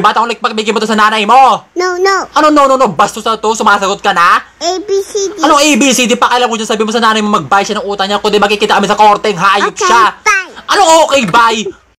Ba't ako nagpagbigay mo to sa nanay mo? No, no. Ano no no no? Bastos na to? Sumasagot ka na? A, B, C, D. Anong ABCD pa kailan ko dyan sabi mo sa nanay mo magbayad siya ng utang niya kundi makikita kami sa korteng hayop Okay, siya. bye. Anong okay bye?